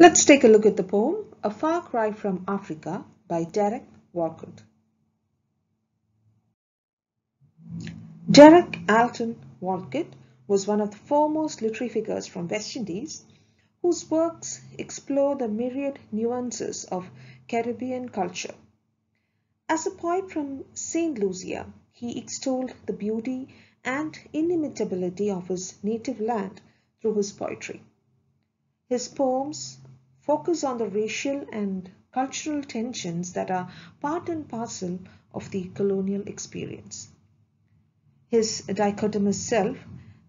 Let's take a look at the poem A Far Cry from Africa by Derek Walcott. Derek Alton Walcott was one of the foremost literary figures from West Indies whose works explore the myriad nuances of Caribbean culture. As a poet from St. Lucia, he extolled the beauty and inimitability of his native land through his poetry. His poems focus on the racial and cultural tensions that are part and parcel of the colonial experience. His dichotomous self,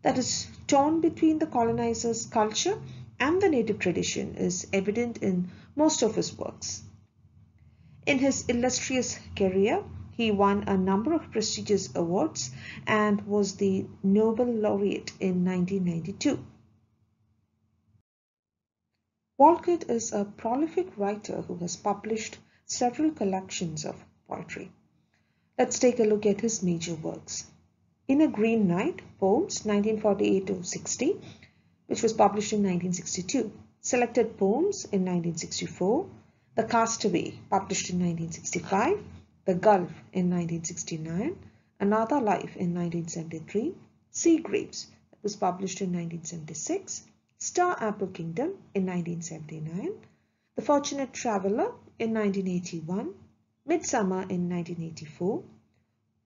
that is torn between the colonizer's culture and the native tradition, is evident in most of his works. In his illustrious career, he won a number of prestigious awards and was the Nobel laureate in 1992. Walcott is a prolific writer who has published several collections of poetry. Let's take a look at his major works. In a Green Night, Poems 1948 60, which was published in 1962. Selected Poems in 1964. The Castaway, published in 1965. The Gulf in 1969. Another Life in 1973. Sea Grapes, that was published in 1976. Star Apple Kingdom in 1979, The Fortunate Traveller in 1981, Midsummer in 1984,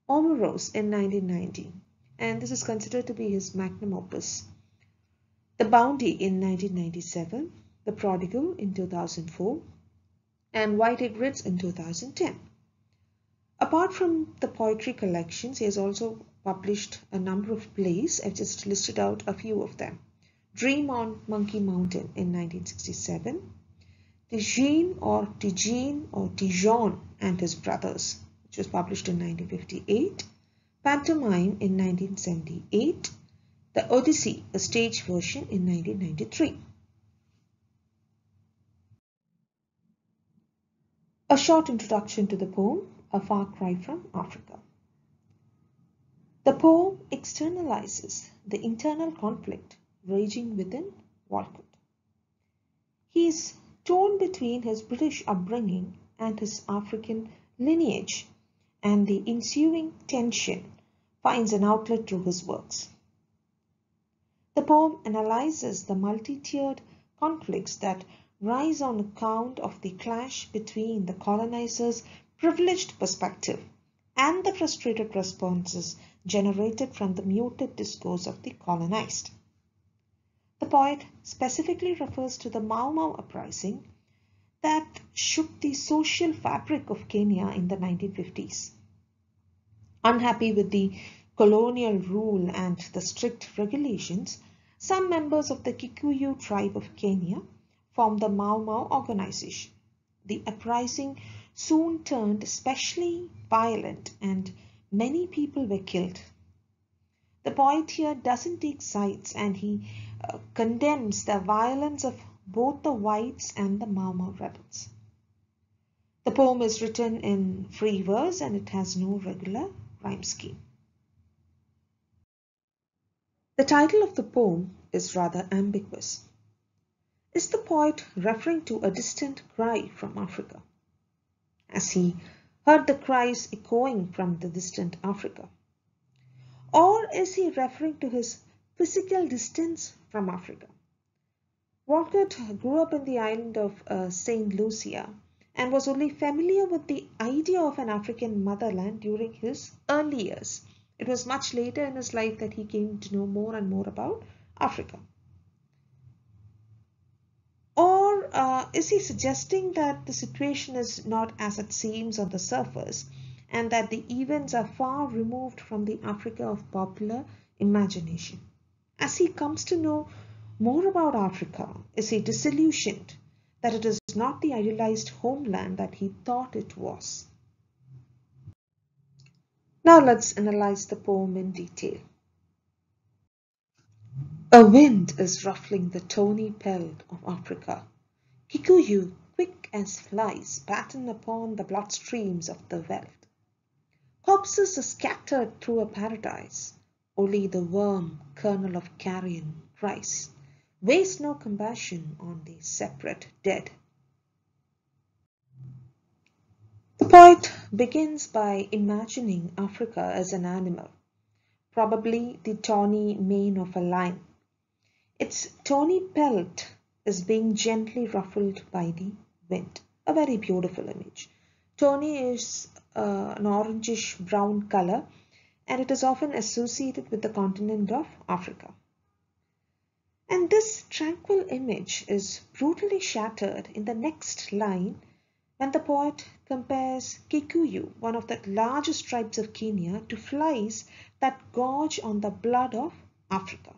Omeros in 1990, and this is considered to be his magnum opus. The Bounty in 1997, The Prodigal in 2004, and White Egrets in 2010. Apart from the poetry collections, he has also published a number of plays. I've just listed out a few of them. Dream on Monkey Mountain in 1967, Tijane or Tijane or Tijon and His Brothers, which was published in 1958, Pantomime in 1978, The Odyssey, a stage version in 1993. A short introduction to the poem, A Far Cry from Africa. The poem externalizes the internal conflict raging within Walcott. He is torn between his British upbringing and his African lineage, and the ensuing tension finds an outlet through his works. The poem analyzes the multi-tiered conflicts that rise on account of the clash between the colonizer's privileged perspective and the frustrated responses generated from the muted discourse of the colonized. The poet specifically refers to the Mau Mau uprising that shook the social fabric of Kenya in the 1950s. Unhappy with the colonial rule and the strict regulations, some members of the Kikuyu tribe of Kenya formed the Mau Mau organization. The uprising soon turned especially violent and many people were killed. The poet here doesn't take sides and he condemns the violence of both the whites and the Mau rebels. The poem is written in free verse and it has no regular rhyme scheme. The title of the poem is rather ambiguous. Is the poet referring to a distant cry from Africa? As he heard the cries echoing from the distant Africa? Or is he referring to his physical distance from Africa. Walcott grew up in the island of uh, St. Lucia and was only familiar with the idea of an African motherland during his early years. It was much later in his life that he came to know more and more about Africa. Or uh, is he suggesting that the situation is not as it seems on the surface and that the events are far removed from the Africa of popular imagination? As he comes to know more about Africa, is he disillusioned that it is not the idealized homeland that he thought it was? Now let's analyze the poem in detail. A wind is ruffling the tawny pelt of Africa. Kikuyu, quick as flies, batten upon the bloodstreams of the veldt. Corpses are scattered through a paradise only the worm colonel of carrion cries. waste no compassion on the separate dead. The poet begins by imagining Africa as an animal, probably the tawny mane of a lion. Its tawny pelt is being gently ruffled by the wind. A very beautiful image. Tawny is uh, an orangish brown color and it is often associated with the continent of Africa. And this tranquil image is brutally shattered in the next line when the poet compares Kikuyu, one of the largest tribes of Kenya, to flies that gorge on the blood of Africa.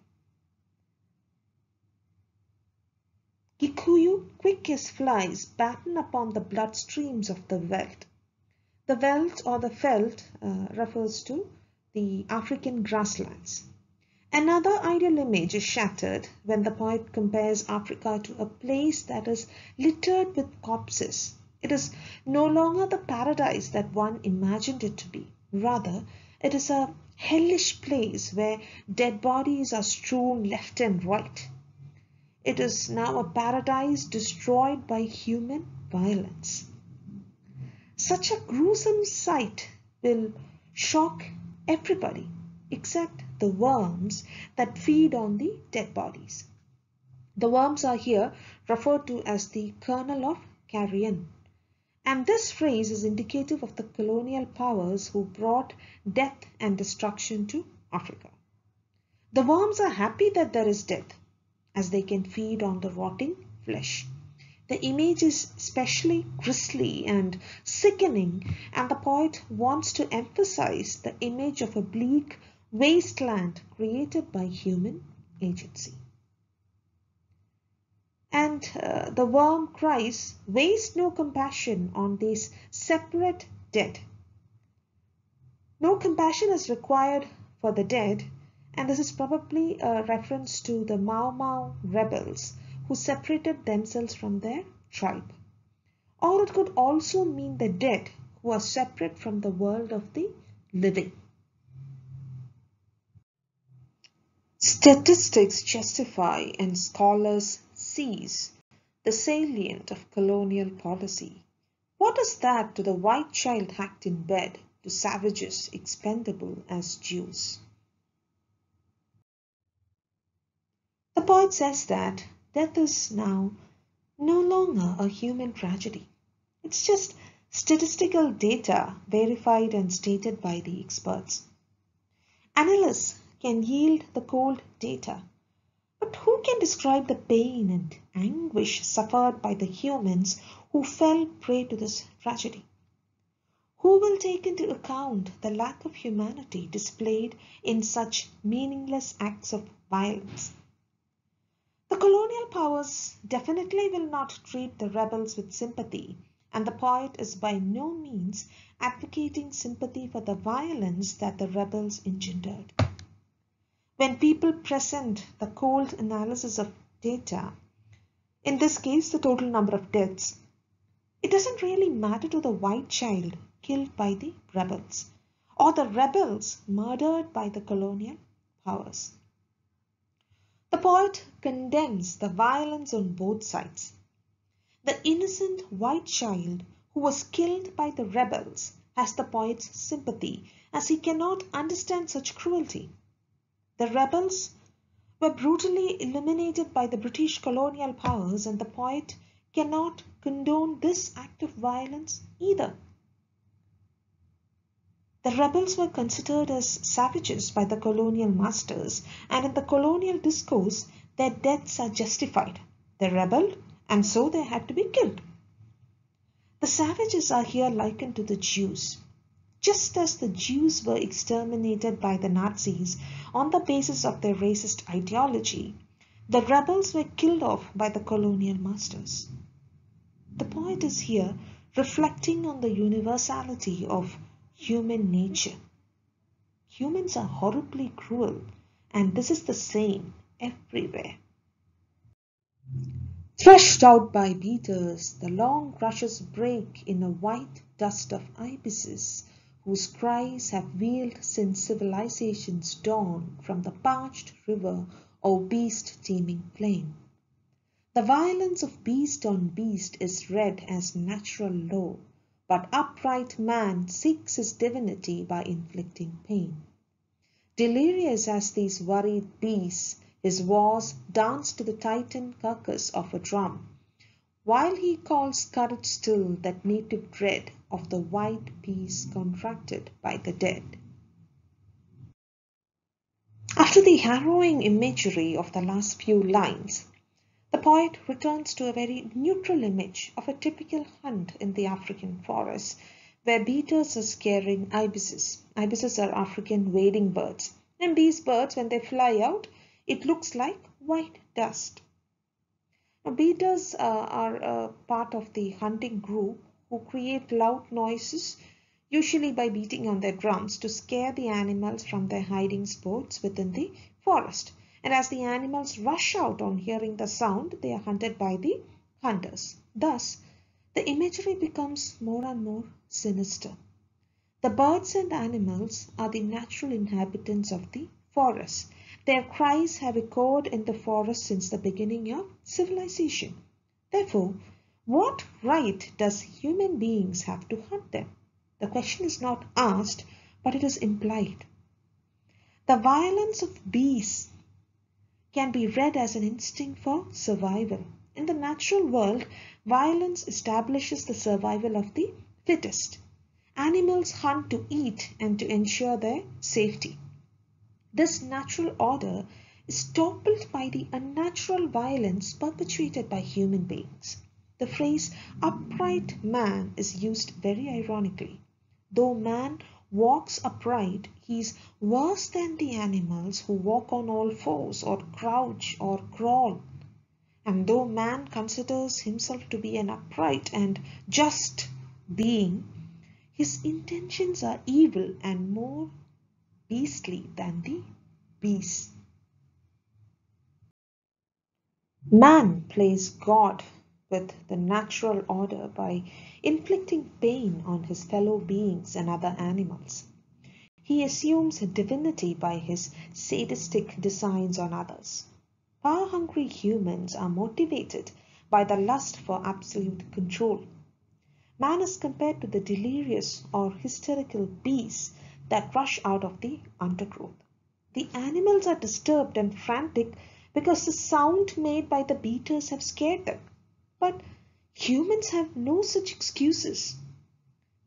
Kikuyu, quick as flies, batten upon the blood streams of the veldt. The veldt or the felt uh, refers to the African grasslands. Another ideal image is shattered when the poet compares Africa to a place that is littered with corpses it is no longer the paradise that one imagined it to be. Rather, it is a hellish place where dead bodies are strewn left and right. It is now a paradise destroyed by human violence. Such a gruesome sight will shock everybody except the worms that feed on the dead bodies. The worms are here referred to as the colonel of carrion. And this phrase is indicative of the colonial powers who brought death and destruction to Africa. The worms are happy that there is death as they can feed on the rotting flesh. The image is especially grisly and sickening and the poet wants to emphasize the image of a bleak wasteland created by human agency and uh, the worm cries, Waste no compassion on these separate dead. No compassion is required for the dead, and this is probably a reference to the Mau Mau rebels who separated themselves from their tribe. Or it could also mean the dead who are separate from the world of the living. Statistics justify and scholars seize the salient of colonial policy. What is that to the white child hacked in bed, to savages expendable as Jews? The poet says that death is now no longer a human tragedy. It's just statistical data verified and stated by the experts. Analysts can yield the cold data but who can describe the pain and anguish suffered by the humans who fell prey to this tragedy? Who will take into account the lack of humanity displayed in such meaningless acts of violence? The colonial powers definitely will not treat the rebels with sympathy, and the poet is by no means advocating sympathy for the violence that the rebels engendered. When people present the cold analysis of data, in this case the total number of deaths, it doesn't really matter to the white child killed by the rebels or the rebels murdered by the colonial powers. The poet condemns the violence on both sides. The innocent white child who was killed by the rebels has the poet's sympathy as he cannot understand such cruelty. The rebels were brutally eliminated by the British colonial powers and the poet cannot condone this act of violence either. The rebels were considered as savages by the colonial masters and in the colonial discourse their deaths are justified. They rebelled and so they had to be killed. The savages are here likened to the Jews. Just as the Jews were exterminated by the Nazis on the basis of their racist ideology, the rebels were killed off by the colonial masters. The poet is here reflecting on the universality of human nature. Humans are horribly cruel and this is the same everywhere. Threshed out by beaters, the long rushes break in a white dust of ibises whose cries have wheeled since civilization's dawn from the parched river or beast-teeming plain. The violence of beast on beast is read as natural law, but upright man seeks his divinity by inflicting pain. Delirious as these worried beasts, his wars dance to the titan carcass of a drum, while he calls courage still that native dread of the white peace contracted by the dead. After the harrowing imagery of the last few lines, the poet returns to a very neutral image of a typical hunt in the African forest where beaters are scaring ibises. Ibises are African wading birds and these birds when they fly out it looks like white dust. Now, beaters uh, are a part of the hunting group who create loud noises usually by beating on their drums to scare the animals from their hiding spots within the forest. And as the animals rush out on hearing the sound, they are hunted by the hunters. Thus, the imagery becomes more and more sinister. The birds and animals are the natural inhabitants of the forest. Their cries have echoed in the forest since the beginning of civilization. Therefore, what right does human beings have to hunt them? The question is not asked, but it is implied. The violence of beasts can be read as an instinct for survival. In the natural world, violence establishes the survival of the fittest. Animals hunt to eat and to ensure their safety. This natural order is toppled by the unnatural violence perpetuated by human beings. The phrase upright man is used very ironically. Though man walks upright, he is worse than the animals who walk on all fours or crouch or crawl. And though man considers himself to be an upright and just being, his intentions are evil and more beastly than the beasts. Man plays God with the natural order by inflicting pain on his fellow beings and other animals. He assumes divinity by his sadistic designs on others. Power-hungry humans are motivated by the lust for absolute control. Man is compared to the delirious or hysterical beasts that rush out of the undergrowth. The animals are disturbed and frantic because the sound made by the beaters have scared them. But humans have no such excuses.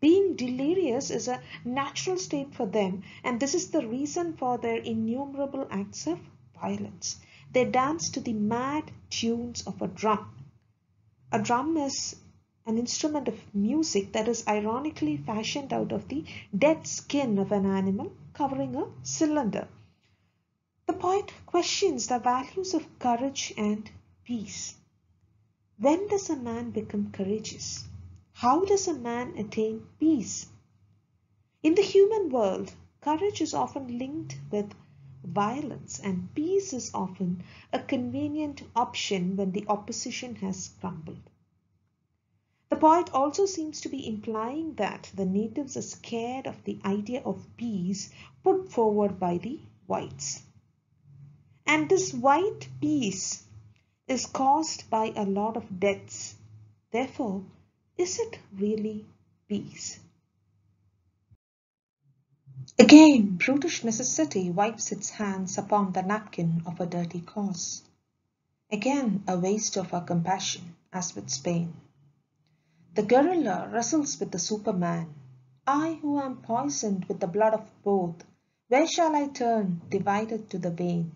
Being delirious is a natural state for them and this is the reason for their innumerable acts of violence. They dance to the mad tunes of a drum. A drum is an instrument of music that is ironically fashioned out of the dead skin of an animal covering a cylinder. The poet questions the values of courage and peace. When does a man become courageous? How does a man attain peace? In the human world, courage is often linked with violence and peace is often a convenient option when the opposition has crumbled. The poet also seems to be implying that the natives are scared of the idea of peace put forward by the whites. And this white peace is caused by a lot of deaths. Therefore, is it really peace? Again, brutish necessity wipes its hands upon the napkin of a dirty cause. Again, a waste of our compassion, as with Spain. The guerrilla wrestles with the superman. I who am poisoned with the blood of both, where shall I turn, divided to the vein?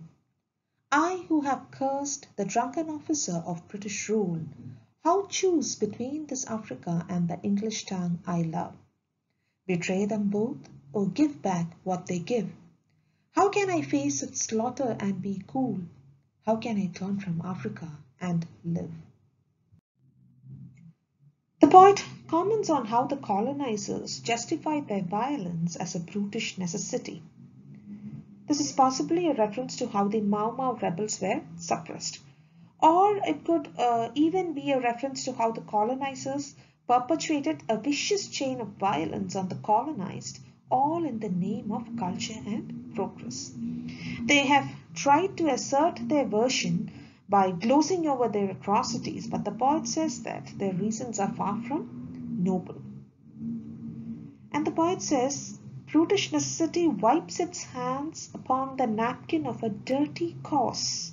I who have cursed the drunken officer of British rule, how choose between this Africa and the English tongue I love? Betray them both, or give back what they give? How can I face its slaughter and be cool? How can I turn from Africa and live? The poet comments on how the colonizers justified their violence as a brutish necessity. This is possibly a reference to how the Mau Mau rebels were suppressed. Or it could uh, even be a reference to how the colonizers perpetuated a vicious chain of violence on the colonized, all in the name of culture and progress. They have tried to assert their version by glossing over their atrocities, but the poet says that their reasons are far from noble. And the poet says, brutish necessity wipes its hands upon the napkin of a dirty cause.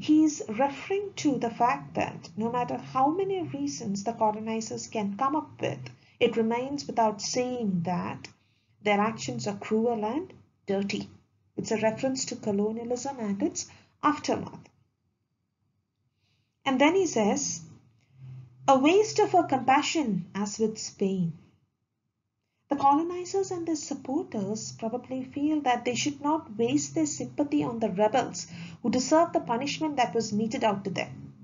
He is referring to the fact that no matter how many reasons the colonizers can come up with, it remains without saying that their actions are cruel and dirty. It's a reference to colonialism and its aftermath. And then he says, a waste of her compassion as with Spain. The colonizers and their supporters probably feel that they should not waste their sympathy on the rebels who deserve the punishment that was meted out to them.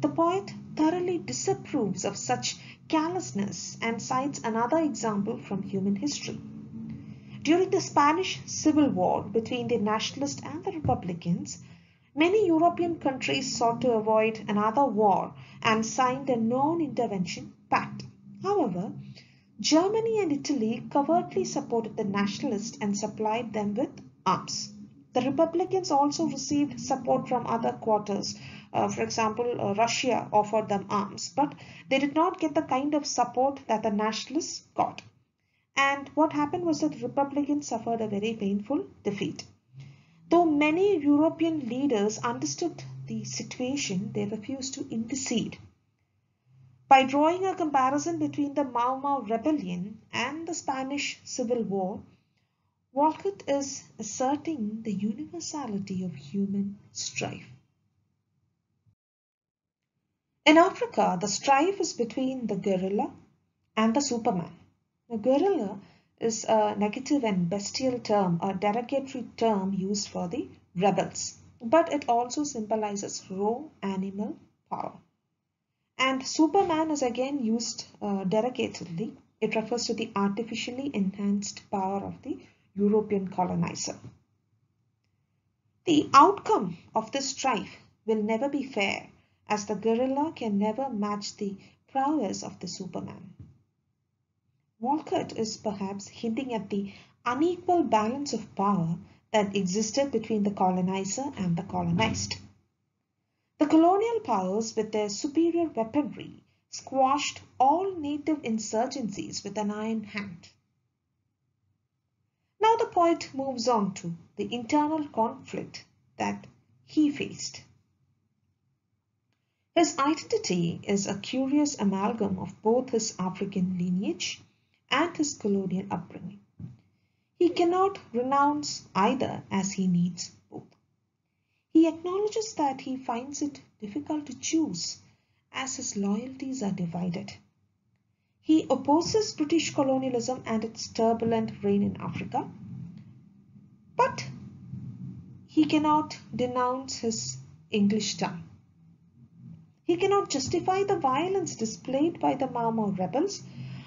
The poet thoroughly disapproves of such callousness and cites another example from human history. During the Spanish Civil War between the nationalists and the Republicans, many European countries sought to avoid another war and signed a non-intervention pact. However, Germany and Italy covertly supported the nationalists and supplied them with arms. The Republicans also received support from other quarters. Uh, for example, uh, Russia offered them arms, but they did not get the kind of support that the nationalists got. And what happened was that the Republicans suffered a very painful defeat. Though many European leaders understood the situation, they refused to intercede. By drawing a comparison between the Mau Mau rebellion and the Spanish Civil War, Walcott is asserting the universality of human strife. In Africa, the strife is between the guerrilla and the superman. The guerrilla is a negative and bestial term, a derogatory term used for the rebels, but it also symbolizes raw animal power. And Superman is again used uh, derogatorily. It refers to the artificially enhanced power of the European colonizer. The outcome of this strife will never be fair as the guerrilla can never match the prowess of the Superman. Walcott is perhaps hinting at the unequal balance of power that existed between the colonizer and the colonized. The colonial powers with their superior weaponry squashed all native insurgencies with an iron hand. Now the poet moves on to the internal conflict that he faced. His identity is a curious amalgam of both his African lineage and his colonial upbringing. He cannot renounce either as he needs he acknowledges that he finds it difficult to choose as his loyalties are divided. He opposes British colonialism and its turbulent reign in Africa, but he cannot denounce his English tongue. He cannot justify the violence displayed by the Mau rebels,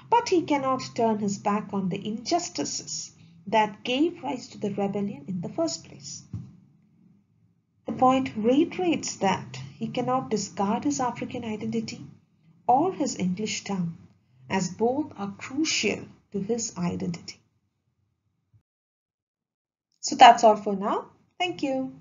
but he cannot turn his back on the injustices that gave rise to the rebellion in the first place. Poet reiterates that he cannot discard his African identity or his English tongue as both are crucial to his identity. So that's all for now. Thank you.